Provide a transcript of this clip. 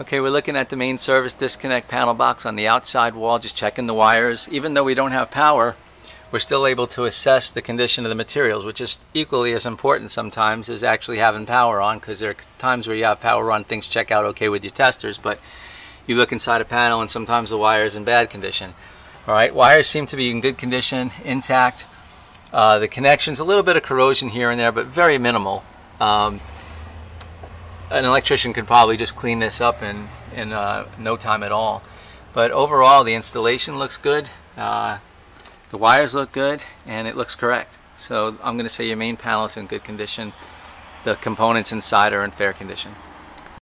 Okay, we're looking at the main service disconnect panel box on the outside wall, just checking the wires. Even though we don't have power, we're still able to assess the condition of the materials, which is equally as important sometimes as actually having power on, because there are times where you have power on, things check out okay with your testers, but you look inside a panel and sometimes the wire is in bad condition. All right, wires seem to be in good condition, intact. Uh, the connections, a little bit of corrosion here and there, but very minimal. Um, an electrician could probably just clean this up in, in uh, no time at all. But overall, the installation looks good. Uh, the wires look good, and it looks correct. So I'm going to say your main panel is in good condition. The components inside are in fair condition.